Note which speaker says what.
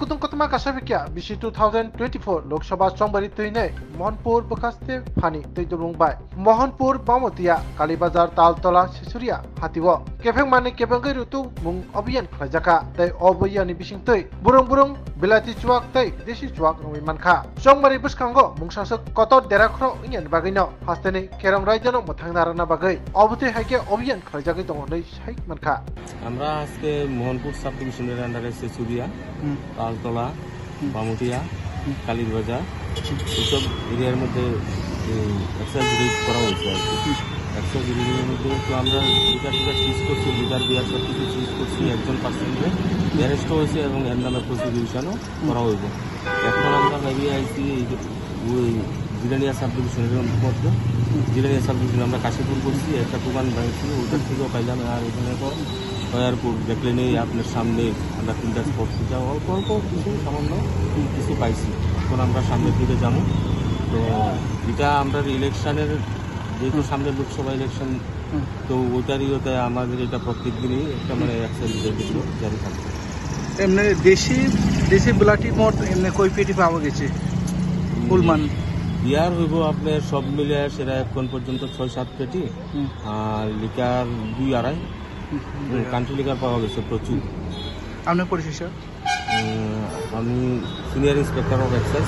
Speaker 1: কুতুং কতমা কাসাবিকিয়া BC two thousand twenty four Lok Sabha সমবারি তৈনে Mohanpur বকাস্তে funny তৈদুরুং by. Mohanpur Bamutia, Kalibazar Taltala, শিশুরিয়া হাতিব। কেফেং মানে কেফেংগৈ ঋতু মুং অভিযান খাইজাকা তাই অবৈয়ানি বিশিং তৈ বুরং বুরুং বিলাতি চুয়াক তৈ দেশি চুয়াক রঙি মানখা সমবারি বুসকাঙ্গ মুংসাসক কত দেরাখ্র ইয়ান বাগৈন হাস্তেনি কেরং রাইজন মথাং নারানা বাগৈ অবতি হাইকে অভিযান খাইজাগৈ দং नै সাইক মানখা
Speaker 2: আমরা আজকে মোহনপুর সাব ডিভিশনের আন্ডারে সেচুরিয়া তালতলা বামুটিয়া কালীবাজার এইসব এরিয়ার মধ্যে এক্সাইজ রেড করা হয়েছে আর কি। এক্সাইজ রেডের মধ্যে তো আমরা লিটার টিকার সিজ করছি লিটার বিয়ার সব কিছু সিজ করছি একজন পার্সেন্টে। অ্যারেস্টও হয়েছে এবং এর নামে প্রসিকিউশনও করা হয়েছে। এখন আমরা ভেবে আইছি ওই জিরানিয়া সাব ডিভিশনের মধ্যে। জিরানিয়া সাব ডিভিশন আমরা কাশীপুর করছি একটা দোকান ভাঙছি ওইটার থেকেও পাইলাম। আর এখানে পর দয়ারপুর দেখলে নেই আপনার সামনে আমরা তিনটা স্পট অল্প অল্প কিছু সামান্য কিছু পাইছি। এখন আমরা সামনের দিকে যাব। তো এটা আমরা ইলেকশনের যেহেতু সামনে লোকসভা ইলেকশন তো ওইটারই ওটা আমাদের এটা প্রত্যেক দিনই একটা মানে অ্যাকশন জারি থাকবে।
Speaker 3: এমনি দেশি দেশি বিলাটি মোট এমনি কই পেটি পাওয়া গেছে। ফুলমান।
Speaker 2: ইয়ার হইব আপনার সব মিলে সেটা এখন পর্যন্ত ছয় সাত পেটি আর লিকার দুই আড়াই। কান্ট্রি লিকার পাওয়া গেছে প্রচুর।
Speaker 3: আপনার পরিচয় স্যার
Speaker 2: আমি সিনিয়র ইন্সপেক্টর অফ এক্সাইজ